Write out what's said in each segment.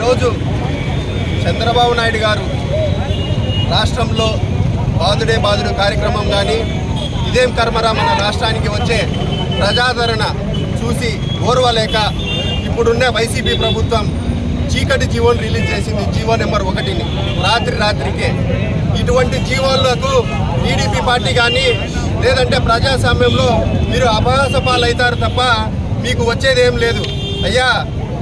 ఈరోజు చంద్రబాబు నాయుడు గారు రాష్ట్రంలో బాదుడే బాధుడు కార్యక్రమం కానీ ఇదేం కర్మరా మన రాష్ట్రానికి వచ్చే ప్రజాదరణ చూసి ఓర్వలేక ఇప్పుడున్న వైసీపీ ప్రభుత్వం చీకటి జీవోని రిలీజ్ చేసింది జీవో నెంబర్ ఒకటిని. రాత్రి రాత్రికే. ఇటువంటి జీవోలకు టీడీపీ పార్టీ కానీ లేదంటే ప్రజాస్వామ్యంలో మీరు అపహాస పాలవుతారు తప్ప మీకు వచ్చేది ఏం లేదు. అయ్యా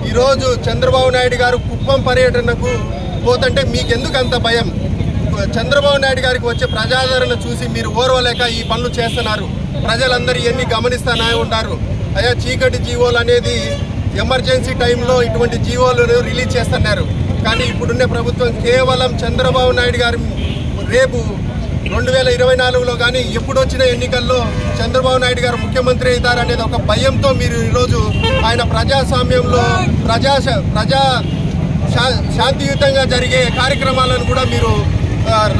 ఈరోజు చంద్రబాబు నాయుడు గారు కుప్పం పర్యటనకు పోతుంటే మీకెందుకు అంత భయం? చంద్రబాబు నాయుడు గారికి వచ్చే ప్రజాదరణ చూసి మీరు ఓర్వలేక ఈ పనులు చేస్తున్నారు. ప్రజలందరూ ఎన్ని గమనిస్తూనే ఉంటారు. అయ్యా చీకటి జీవోలు అనేది ఎమర్జెన్సీ టైంలో ఇటువంటి జీవోలను రిలీజ్ చేస్తున్నారు. కానీ ఇప్పుడున్న ప్రభుత్వం కేవలం చంద్రబాబు నాయుడు గారు రేపు రెండు వేల ఇరవై నాలుగులో కానీ ఎప్పుడు వచ్చిన ఎన్నికల్లో చంద్రబాబు నాయుడు గారు ముఖ్యమంత్రి అవుతారనేది ఒక భయంతో మీరు ఈరోజు ఆయన ప్రజాస్వామ్యంలో ప్రజా ప్రజా శా- శాంతియుతంగా జరిగే కార్యక్రమాలను కూడా మీరు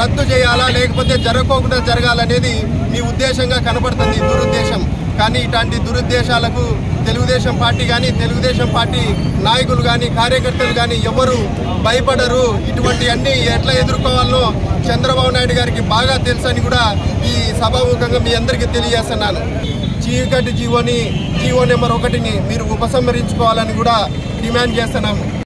రద్దు చేయాలా లేకపోతే జరగకోకుండా జరగాలనేది మీ ఉద్దేశంగా కనపడుతుంది. కానీ ఇట్లాంటి దురుద్దేశాలకు తెలుగుదేశం పార్టీ కానీ తెలుగుదేశం పార్టీ నాయకులు కానీ కార్యకర్తలు కానీ ఎవరు భయపడరు. ఇటువంటి అన్ని ఎట్లా ఎదుర్కోవాలో చంద్రబాబు నాయుడు గారికి బాగా తెలుసని కూడా ఈ సభాముఖంగా మీ అందరికీ తెలియజేస్తున్నాను. చీకటి జీవోని జీవో నెంబర్ ఒకటిని మీరు ఉపసంహరించుకోవాలని కూడా డిమాండ్ చేస్తున్నాము.